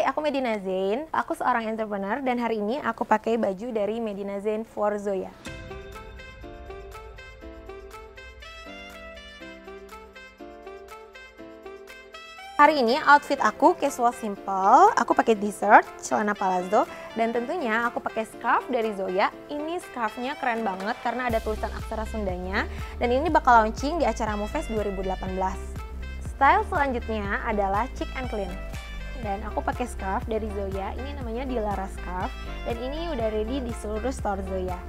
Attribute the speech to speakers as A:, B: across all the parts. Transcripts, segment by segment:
A: Hai, aku Medina Zain. Aku seorang entrepreneur dan hari ini aku pakai baju dari Medina Zain for Zoya. Hari ini outfit aku casual simple. Aku pakai t-shirt, celana palazzo, dan tentunya aku pakai scarf dari Zoya. Ini scarfnya keren banget karena ada tulisan aksara Sundanya. Dan ini bakal launching di acara Movest 2018. Style selanjutnya adalah chic and clean. Dan aku pakai scarf dari Zoya. Ini namanya Dilara Scarf. Dan ini udah ready di seluruh store Zoya.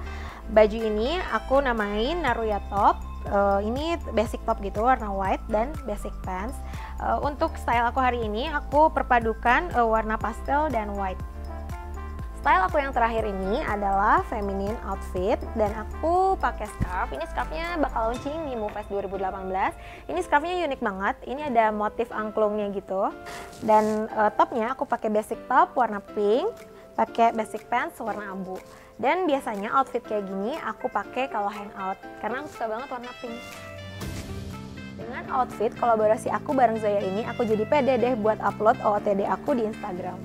A: Baju ini aku namain Naruya Top uh, ini basic top gitu warna white dan basic pants uh, untuk style aku hari ini aku perpadukan uh, warna pastel dan white Style aku yang terakhir ini adalah feminine outfit dan aku pakai scarf. Ini scarfnya bakal launching di Movest 2018. Ini scarfnya unik banget. Ini ada motif angklungnya gitu. Dan uh, topnya aku pakai basic top warna pink, pakai basic pants warna abu. Dan biasanya outfit kayak gini aku pakai kalau hangout karena aku suka banget warna pink. Dengan outfit kolaborasi aku bareng Zaya ini, aku jadi pede deh buat upload OOTD aku di Instagram.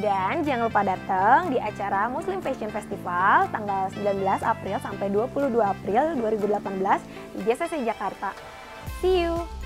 A: Dan jangan lupa datang di acara Muslim Fashion Festival tanggal 19 April sampai 22 April 2018 di JCC Jakarta. See you!